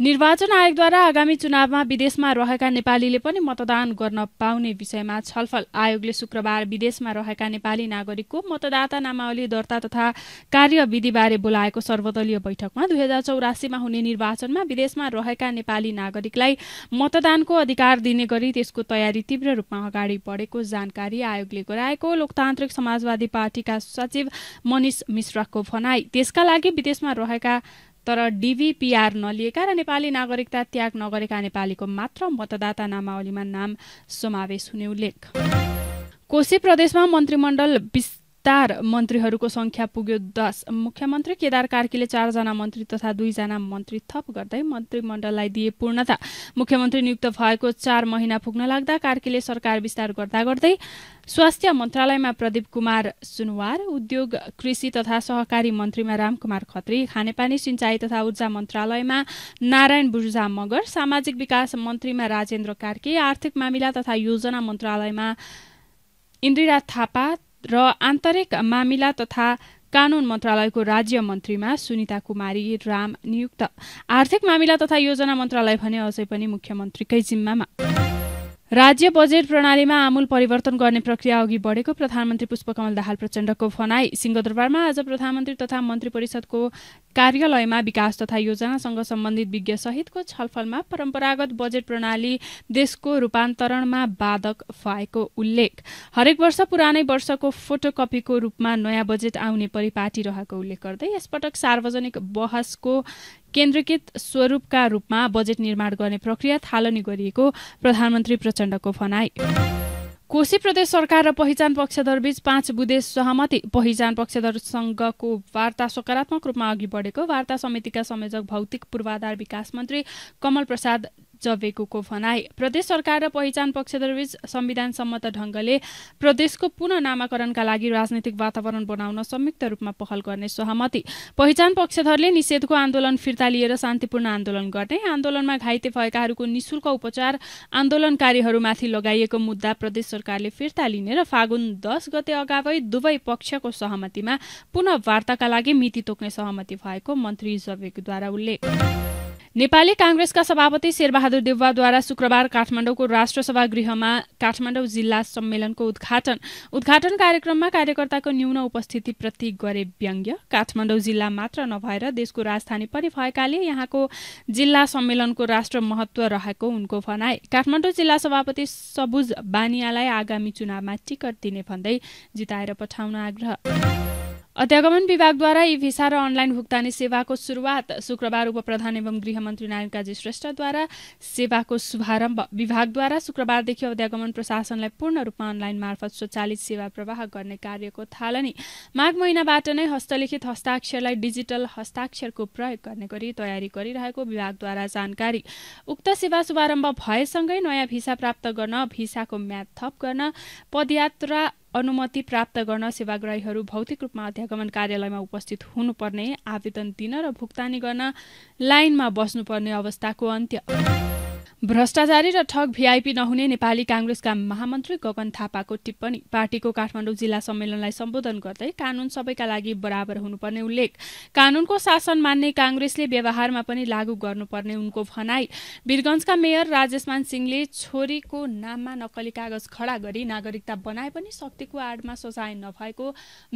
निर्वाचन आयोगद्वारा आगामी चुनावमा विदेशमा रहेका नेपालीले पनि मतदान गर्न पाउने विषयमा छलफल। आयोगले शुक्रबार विदेशमा रहेका नेपाली नागरिकको मतदाता नामावली दर्ता तथा कार्यविधिबारे बोलाएको सर्वदलीय बैठकमा दुई हजार चौरासीमा हुने निर्वाचनमा विदेशमा रहेका नेपाली नागरिकलाई मतदानको अधिकार दिने गरी त्यसको तयारी तीव्र रूपमा अगाडि बढेको जानकारी आयोगले गराएको। लोकतान्त्रिक समाजवादी पार्टीका सचिव मनिष मिश्राको भनाई। त्यसका लागि विदेशमा रहेका तर डिभिपिआर नलिएका र नेपाली नागरिकता त्याग नगरेका नेपालीको मात्र मतदाता नामावलीमा नाम समावेश हुने उल्लेख। कोशी प्रदेशमा मन्त्रीमण्डल विस्तार मन्त्रीहरूको संख्या पुग्यो दस मुख्यमन्त्री केदार कार्कीले चारजना मन्त्री तथा दुईजना मन्त्री थप गर्दै मन्त्रीमण्डललाई दिए पूर्णता। मुख्यमन्त्री नियुक्त भएको चार महिना पुग्न लाग्दा कार्कीले सरकार विस्तार गर्दा गर्दै स्वास्थ्य मन्त्रालयमा प्रदीप कुमार सुनवार उद्योग कृषि तथा सहकारी मन्त्रीमा रामकुमार खत्री खानेपानी सिंचाई तथा ऊर्जा मन्त्रालयमा नारायण बुर्जा मगर सामाजिक विकास मन्त्रीमा राजेन्द्र कार्की आर्थिक मामिला तथा योजना मन्त्रालयमा इन्दिरा थापा र आन्तरिक मामिला तथा कानून मन्त्रालयको राज्य मन्त्रीमा सुनिता कुमारी राम नियुक्त। आर्थिक मामिला तथा योजना मन्त्रालय भने अझै पनि मुख्यमन्त्रीकै जिम्मामा। राज्य बजेट प्रणालीमा आमूल परिवर्तन गर्ने प्रक्रिया अघि बढेको प्रधानमन्त्री पुष्पकमल दाहाल प्रचण्डको भनाई। सिंहदरबारमा आज प्रधानमन्त्री तथा मन्त्री परिषदको कार्यालयमा विकास तथा योजनासँग सम्बन्धित विज्ञ सहितको छलफलमा परम्परागत बजेट प्रणाली देशको रूपान्तरणमा बाधक भएको उल्लेख। हरेक वर्ष पुरानै वर्षको फोटोकपीको रूपमा नयाँ बजेट आउने परिपाटी रहेको उल्लेख गर्दै यसपटक सार्वजनिक बहसको केन्द्रीकृत स्वरूपका रूपमा बजेट निर्माण गर्ने प्रक्रिया थालनी गरिएको प्रधानमन्त्री प्रचण्डको भनाई कोशी प्रदेश सरकार र पहिचान पक्षधरबीच पाँच बुधे सहमति। पहिचान पक्षधरसँगको वार्ता सकारात्मक रूपमा अघि बढेको वार्ता समितिका संयोजक भौतिक पूर्वाधार विकास मन्त्री कमल प्रसाद जबेको भनाई प्रदेश सरकार र पहिचान पक्षधरबीच संविधान सम्मत ढंगले प्रदेशको पुनः नामाकरणका लागि राजनैतिक वातावरण बनाउन संयुक्त रूपमा पहल गर्ने सहमति। पहिचान पक्षधरले निषेधको आन्दोलन फिर्ता लिएर शान्तिपूर्ण आन्दोलन गर्ने आन्दोलनमा घाइते भएकाहरूको निशुल्क उपचार आन्दोलनकारीहरूमाथि लगाइएको मुद्दा प्रदेश सरकारले फिर्ता लिने र फागुन दस गते अगावै दुवै पक्षको सहमतिमा पुनः वार्ताका लागि मिति तोक्ने सहमति भएको मन्त्री जवेकद्वारा उल्लेख। नेपाली काङ्ग्रेसका सभापति शेरबहादुर देउवाद्वारा शुक्रबार काठमाडौँको राष्ट्रसभा गृहमा काठमाडौँ जिल्ला सम्मेलनको उद्घाटन। उद्घाटन कार्यक्रममा कार्यकर्ताको न्यून उपस्थितिप्रति गरे व्यङ्ग्य। काठमाडौँ जिल्ला मात्र नभएर देशको राजधानी पनि भएकाले यहाँको जिल्ला सम्मेलनको राष्ट्र महत्व रहेको उनको भनाए काठमाडौँ जिल्ला सभापति सबुज बानियालाई आगामी चुनावमा टिकट दिने भन्दै जिताएर पठाउन आग्रह। अध्यागमन विभागद्वारा ई भिसा र अनलाइन भुक्तानी सेवाको सुरुवात शुक्रबार उपप्रधान एवं गृहमन्त्री नारायण काजी श्रेष्ठद्वारा सेवाको शुभारम्भ विभागद्वारा शुक्रबारदेखि अध्यागमन प्रशासनलाई पूर्ण रूपमा अनलाइन मार्फत स्वचालित सेवा प्रवाह गर्ने कार्यको थालनी। माघ महिनाबाट नै हस्तलिखित हस्ताक्षरलाई डिजिटल हस्ताक्षरको प्रयोग गर्ने गरी तयारी गरिरहेको विभागद्वारा जानकारी। उक्त सेवा शुभारम्भ भएसँगै नयाँ भिसा प्राप्त गर्न भिसाको म्याद थप गर्न पदयात्रा अनुमति प्राप्त गर्न सेवाग्राहीहरू भौतिक रूपमा अध्यागमन कार्यालयमा उपस्थित हुनुपर्ने आवेदन दिन र भुक्तानी गर्न लाइनमा बस्नुपर्ने अवस्थाको अन्त्य। भ्रष्टाचारी र ठग भीआईपी नहुने नेपाली काङ्ग्रेसका महामन्त्री गगन थापाको टिप्पणी। पार्टीको काठमाडौँ जिल्ला सम्मेलनलाई सम्बोधन गर्दै कानून सबैका लागि बराबर हुनुपर्ने उल्लेख। कानूनको शासन मान्ने काङ्ग्रेसले व्यवहारमा पनि लागू गर्नुपर्ने उनको भनाई। वीरगंजका मेयर राजेशमान सिंहले छोरीको नाममा नक्कली कागज खडा गरी नागरिकता बनाए पनि शक्तिको आडमा सजाय नभएको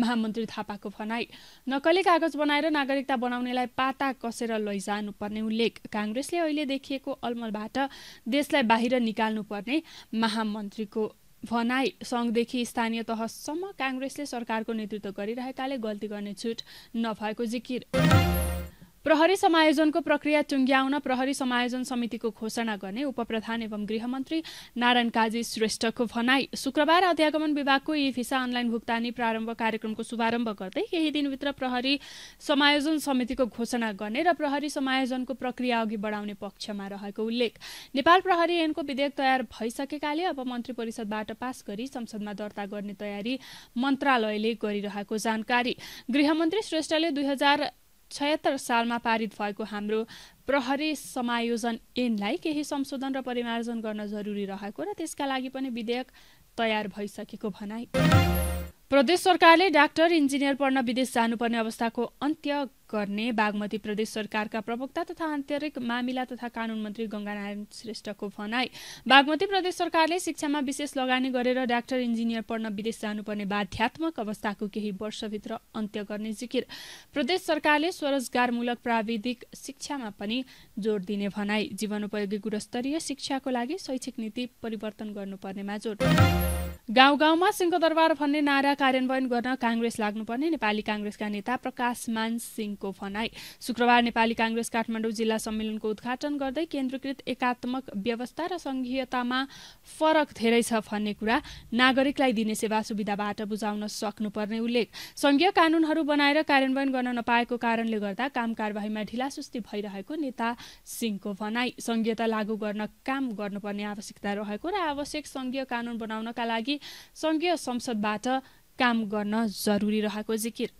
महामन्त्री थापाको भनाई। नक्कली कागज बनाएर नागरिकता बनाउनेलाई पाता कसेर लैजानुपर्ने उल्लेख। काङ्ग्रेसले अहिले देखिएको अलमलबाट देशलाई बाहिर निकाल्नुपर्ने महामन्त्रीको भनाई सङ्घदेखि स्थानीय तहसम्म काङ्ग्रेसले सरकारको नेतृत्व गरिरहेकाले गल्ती गर्ने छुट नभएको जिकिर। प्रहरी समायोजनको प्रक्रिया टुङ्ग्याउन प्रहरी समायोजन समितिको घोषणा गर्ने उपप्रधान एवं गृहमन्त्री नारायण काजी श्रेष्ठको भनाई। शुक्रबार अध्यागमन विभागको ई भिसा अनलाइन भुक्तानी प्रारम्भ कार्यक्रमको शुभारम्भ गर्दै केही दिनभित्र प्रहरी समायोजन समितिको घोषणा गर्ने र प्रहरी समायोजनको प्रक्रिया अघि बढाउने पक्षमा रहेको उल्लेख। नेपाल प्रहरी ऐनको विधेयक तयार भइसकेकाले अब मन्त्री परिषदबाट पास गरी संसदमा दर्ता गर्ने तयारी मन्त्रालयले गरिरहेको जानकारी। गृहमन्त्री श्रेष्ठले दुई छयत्तर सालमा पारित भएको हाम्रो प्रहरी समायोजन ऐनलाई केही संशोधन र परिमार्जन गर्न जरुरी रहेको र त्यसका लागि पनि विधेयक तयार भइसकेको भनाई प्रदेश सरकारले डाक्टर इन्जिनियर पढ्न विदेश जानुपर्ने अवस्थाको अन्त्य गर्ने बागमती प्रदेश सरकारका प्रवक्ता तथा आन्तरिक मामिला तथा कानून मन्त्री गङ्गानारायण श्रेष्ठको भनाई। बागमती प्रदेश सरकारले शिक्षामा विशेष लगानी गरेर डाक्टर इन्जिनियर पढ्न विदेश जानुपर्ने बाध्यात्मक अवस्थाको केही वर्षभित्र अन्त्य गर्ने जिकिर। प्रदेश सरकारले स्वरोजगारमूलक प्राविधिक शिक्षामा पनि जोड दिने भनाई। जीवनोपयोगी गुणस्तरीय शिक्षाको लागि शैक्षिक नीति परिवर्तन गर्नुपर्नेमा जोड। गाउँ गाउँमा सिंहदरबार भन्ने नारा कार्यान्वयन गर्न काङ्ग्रेस लाग्नुपर्ने। नेपाली काङ्ग्रेसका नेता प्रकाश मान सिंहको भनाई। शुक्रबार नेपाली काङ्ग्रेस काठमाडौँ जिल्ला सम्मेलनको उद्घाटन गर्दै केन्द्रीकृत एकात्मक व्यवस्था र संघीयतामा फरक धेरै छ भन्ने कुरा नागरिकलाई दिने सेवा सुविधाबाट बुझाउन सक्नुपर्ने उल्लेख। संघीय कानूनहरू बनाएर कार्यान्वयन गर्न नपाएको कारणले गर्दा काम कारवाहीमा ढिलासुस्ती भइरहेको नेता सिंहको भनाई। संघीयता लागू गर्न काम गर्नुपर्ने आवश्यकता रहेको र आवश्यक संघीय कानून बनाउनका लागि सङ्घीय संसदबाट काम गर्न जरुरी रहेको जिकिर।